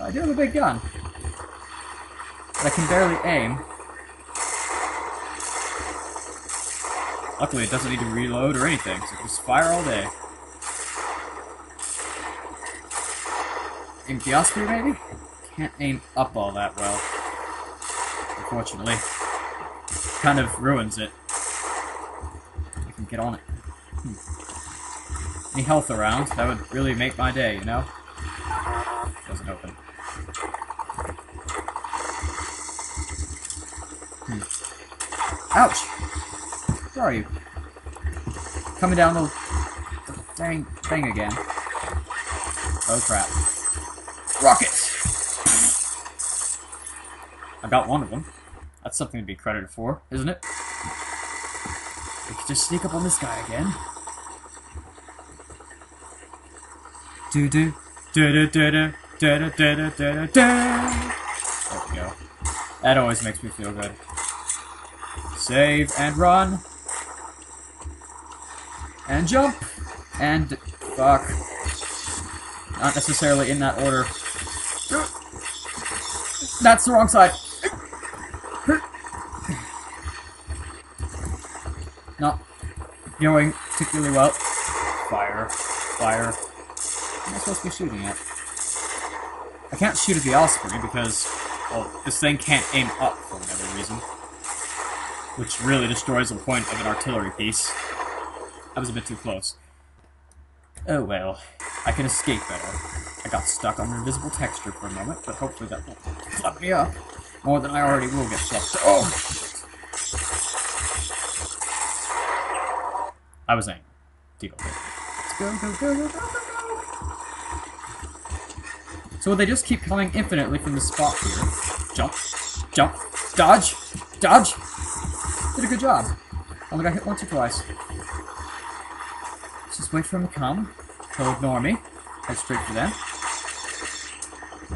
I do have a big gun. But I can barely aim. Luckily, it doesn't need to reload or anything, so just fire all day. Aim the maybe? Can't aim up all that well. Unfortunately. Kind of ruins it. I can get on it. Hmm. Any health around? That would really make my day, you know? Doesn't open. Hmm. Ouch! Where are you? Coming down the, the dang thing again. Oh crap. Rockets! I got one of them. That's something to be credited for, isn't it? We could just sneak up on this guy again. Do do do do do do do do do do do do. There we go. That always makes me feel good. Save and run. And jump. And fuck. Not necessarily in that order. That's the wrong side. Not going particularly well. Fire. Fire. What am I supposed to be shooting at? I can't shoot at the Osprey because, well, this thing can't aim up for whatever reason. Which really destroys the point of an artillery piece. That was a bit too close. Oh well. I can escape better. I got stuck on an invisible texture for a moment, but hopefully that won't flip me up. More than I already will get swept. Oh! I was angry. Deal with it. Let's go, go, go, go, go, go! So they just keep coming infinitely from the spot here? Jump, jump, dodge, dodge! Did a good job. Only got hit once or twice. Just wait for them to come. He'll ignore me. Head straight for them.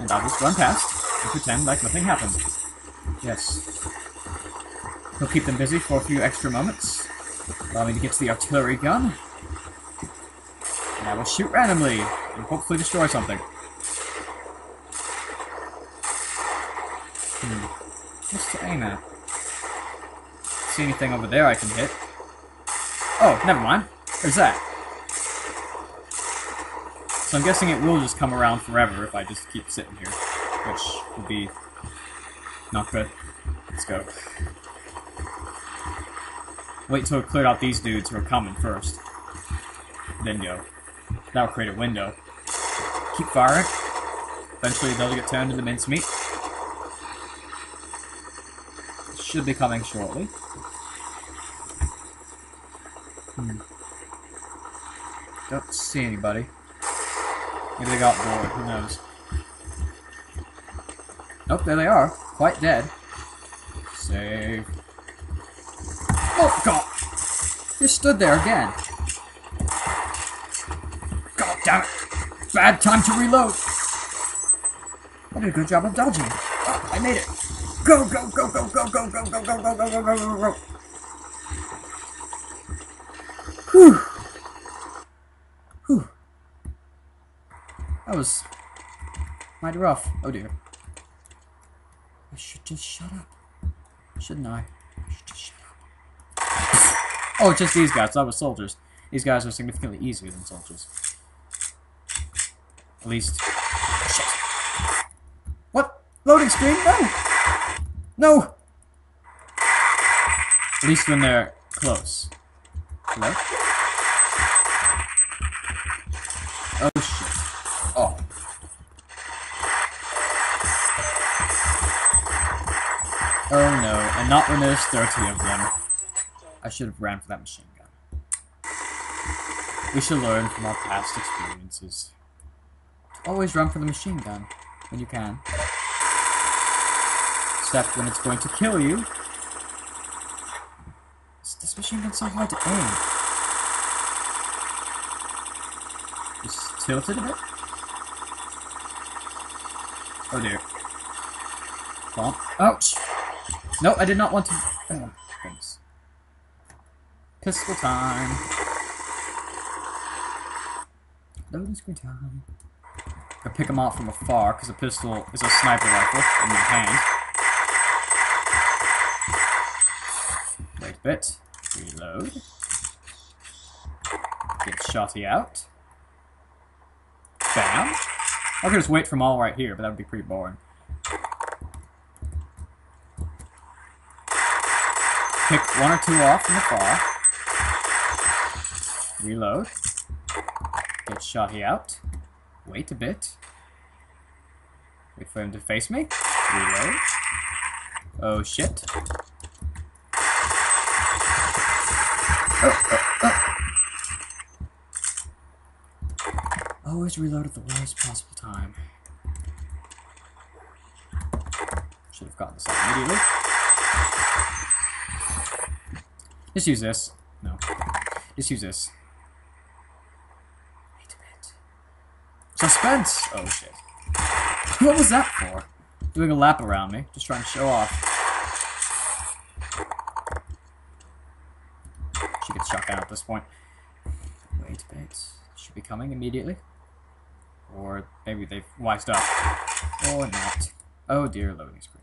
And I'll just run past and pretend like nothing happened. Yes. He'll keep them busy for a few extra moments. Allow me to get to the artillery gun. And I will shoot randomly and hopefully destroy something. Hmm. See anything over there I can hit? Oh, never mind. There's that. So I'm guessing it will just come around forever if I just keep sitting here. Which will be not good. Let's go. Wait till it cleared out these dudes who are coming first. Then go. That'll create a window. Keep firing. Eventually they'll get turned into mincemeat. Should be coming shortly. Hmm. Don't see anybody. Maybe they got bored, who knows. Nope, there they are. Quite dead. Save. Oh, God! You stood there again. God damn it! Bad time to reload! I did a good job of dodging. Oh, I made it! Go, go, go, go, go, go, go, go, go, go, go, go, go, go, go! Whew! Whew. That was mighty rough. Oh dear. I should just shut up. Shouldn't I? I should just shut up. oh, just these guys. That was soldiers. These guys are significantly easier than soldiers. At least. Shit. What? Loading screen? No! No! At least when they're close. Hello? Oh shit. Oh. Oh no, and not when there's 30 of them. I should have ran for that machine gun. We should learn from our past experiences. Always run for the machine gun, when you can. Except when it's going to kill you. This machine gun's so hard to aim. Just tilt it a bit. Oh dear. Bump. Ouch! No, I did not want to. Oh, thanks. Pistol time. Loading screen time. I pick them off from afar, because a pistol is a sniper rifle in my hand. Bit. Reload. Get shotty out. Bam. I could just wait for all right here, but that would be pretty boring. Pick one or two off from the far. Reload. Get shotty out. Wait a bit. Wait for him to face me. Reload. Oh shit. Always reload at the worst possible time. Should have gotten this out immediately. Just use this. No. Just use this. Wait a bit. Suspense! Oh shit. What was that for? Doing a lap around me. Just trying to show off. She gets shot down at this point. Wait a bit. Should be coming immediately. Or maybe they've wised up. Or not. Oh dear, loading screen.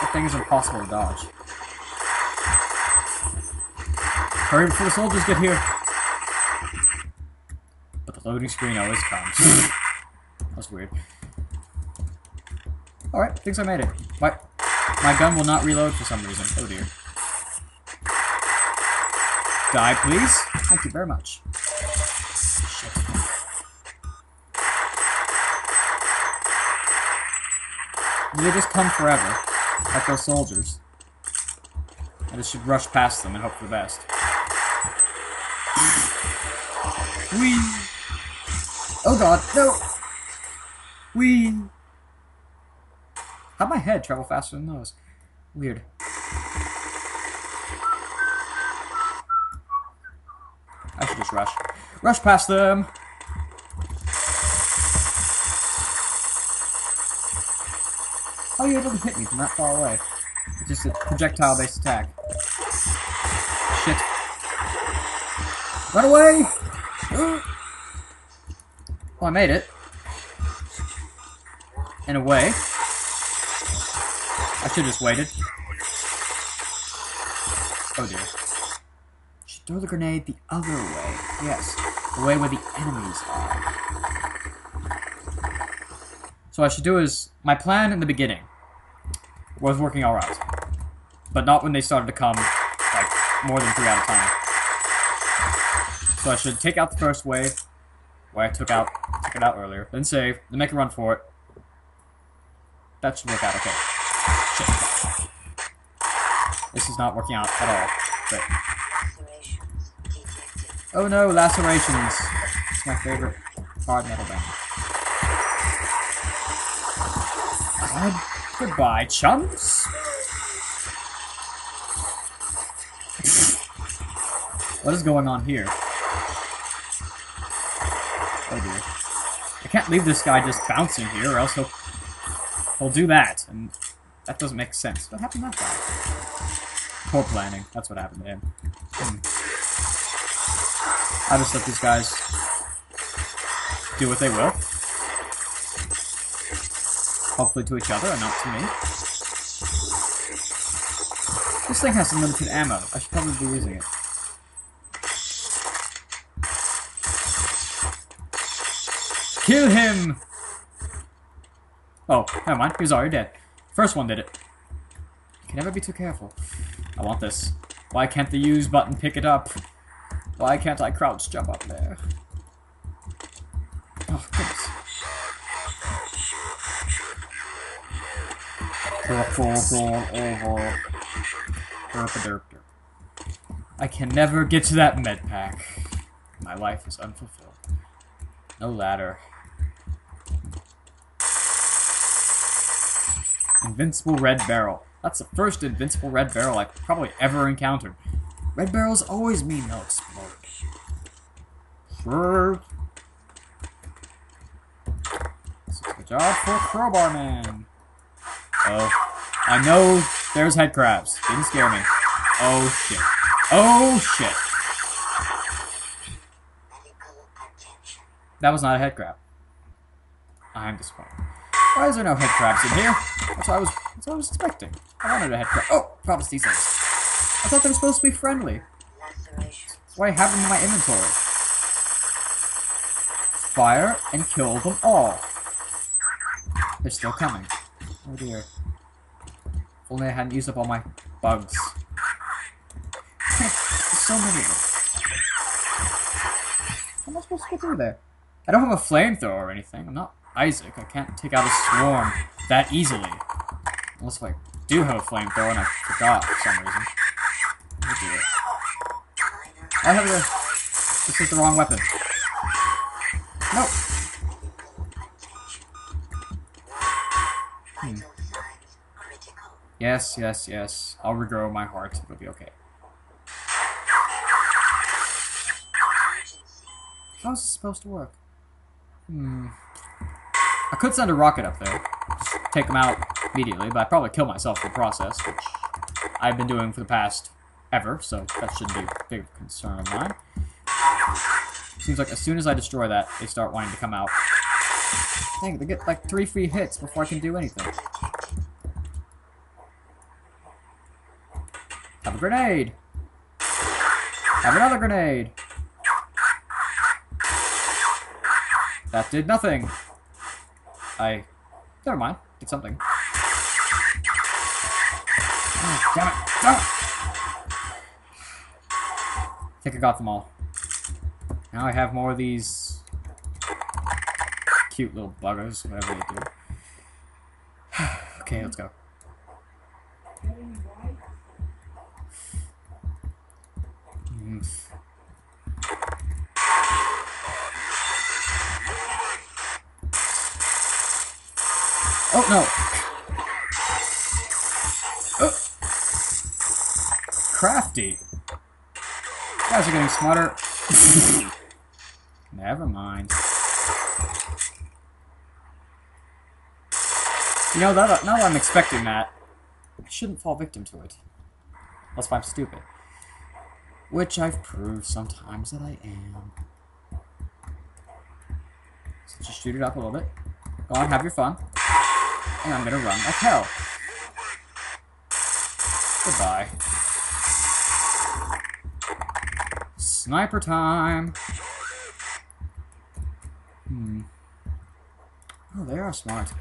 That thing is impossible to dodge. Hurry before the soldiers get here! But the loading screen always comes. That's weird. Alright, thinks I made it. My, my gun will not reload for some reason. Oh dear. Die, please. Thank you very much. Shit. They just come forever, like those soldiers. I just should rush past them and hope for the best. Whee! Oh god, no! Whee! How'd my head travel faster than those? Weird. I should just rush. Rush past them! How are you able to hit me from that far away? It's just a projectile-based attack. Shit. Run away! Well, oh, I made it. In a way. I should have just waited. Oh dear. Throw the grenade the other way. Yes, the way where the enemies are. So what I should do is, my plan in the beginning was working alright. But not when they started to come, like, more than three at a time. So I should take out the first wave, where I took out took it out earlier, then save, then make a run for it. That should work out okay. Shit. This is not working out at all. But... Oh no, lacerations. It's my favorite hard metal band. God, goodbye, chumps. what is going on here? Oh dear. I can't leave this guy just bouncing here, or else he'll he'll do that, and that doesn't make sense. What happened to that guy? Poor planning. That's what happened to him. Hmm. I just let these guys do what they will. Hopefully to each other and not to me. This thing has unlimited ammo. I should probably be using it. Kill him! Oh, never mind. He was already dead. First one did it. You can never be too careful. I want this. Why can't the use button pick it up? Why can't I crouch jump up there? Oh, goodness. I can never get to that med pack. My life is unfulfilled. No ladder. Invincible Red Barrel. That's the first Invincible Red Barrel I've probably ever encountered. Red barrels always mean they'll explode. Sure. This job for Crowbar Man. Oh. I know there's head crabs. Didn't scare me. Oh shit. Oh shit. That was not a head crab. I am disappointed. Why is there no head crabs in here? That's what I was, that's what I was expecting. I wanted a head crab. Oh, promise these things. I thought they were supposed to be friendly. Why have them in my inventory? Fire and kill them all. They're still coming. Oh dear. If only I hadn't used up all my bugs. So many of them. How am I supposed to get through there? I don't have a flamethrower or anything. I'm not Isaac. I can't take out a swarm that easily. Unless if I do have a flamethrower and I forgot for some reason. Oh dear. I have a. This is the wrong weapon. Yes, yes, yes. I'll regrow my heart. It'll be okay. How's this supposed to work? Hmm. I could send a rocket up there. Just take them out immediately, but I'd probably kill myself in the process, which I've been doing for the past ever, so that shouldn't be a big concern of mine. Seems like as soon as I destroy that, they start wanting to come out. Dang, they get like three free hits before I can do anything. Have a grenade! Have another grenade! That did nothing. I... Never mind. Did something. Oh, damn it! Damn it! I think I got them all. Now I have more of these cute little buggers, whatever they do. okay, let's go. Oh no! Oh. Crafty. Guys are getting smarter. Never mind. You know, that, now that I'm expecting that, I shouldn't fall victim to it. Unless I'm stupid. Which I've proved sometimes that I am. So just shoot it up a little bit. Go on, have your fun. And I'm gonna run like hell. Goodbye. Sniper time! Hmm. Oh, they are smart.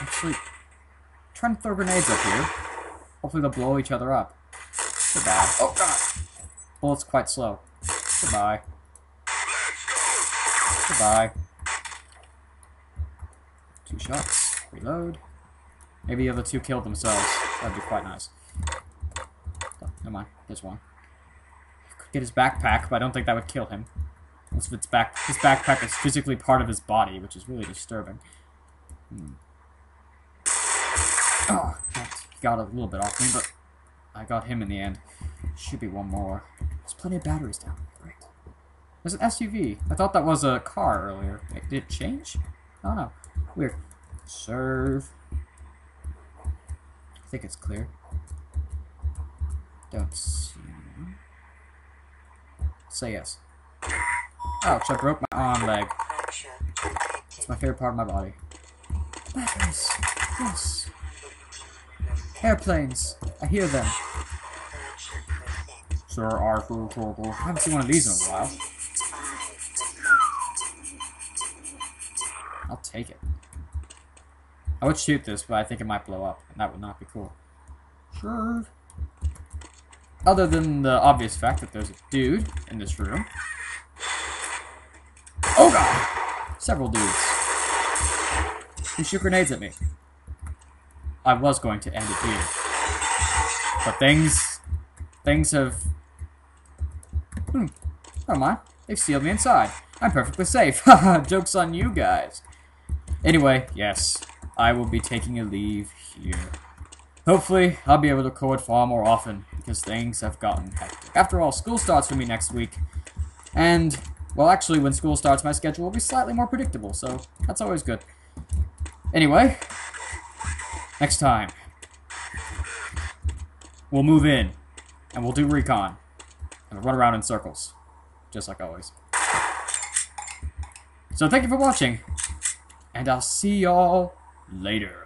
Actually, trying to throw grenades up here. Hopefully they'll blow each other up. Goodbye. Oh, God! Bullet's quite slow. Goodbye. Goodbye. Two shots. Reload. Maybe the other two killed themselves. That'd be quite nice. Oh, never mind. There's one. Could get his backpack, but I don't think that would kill him. Unless its back, his backpack is physically part of his body, which is really disturbing. Hmm. Oh, that got a little bit off me, but I got him in the end. Should be one more. There's plenty of batteries down. Great. There's an SUV. I thought that was a car earlier. Wait, did it change? Oh, I don't know. Weird. Serve. I think it's clear. Don't see. Say yes. Ouch, I broke my arm leg. It's my favorite part of my body. Batteries. Yes. Airplanes. I hear them. Sir Arthur Torkel. I haven't seen one of these in a while. I'll take it. I would shoot this, but I think it might blow up, and that would not be cool. Sure. Other than the obvious fact that there's a dude in this room. Oh god! Several dudes. Who shoot grenades at me. I was going to end it here. But things... Things have... Hmm. Never mind. They've sealed me inside. I'm perfectly safe. Haha, joke's on you guys. Anyway, yes. I will be taking a leave here. Hopefully, I'll be able to record far more often, because things have gotten hectic. After all, school starts for me next week. And, well, actually, when school starts, my schedule will be slightly more predictable, so that's always good. Anyway, next time, we'll move in, and we'll do recon, and run around in circles, just like always. So thank you for watching, and I'll see y'all later.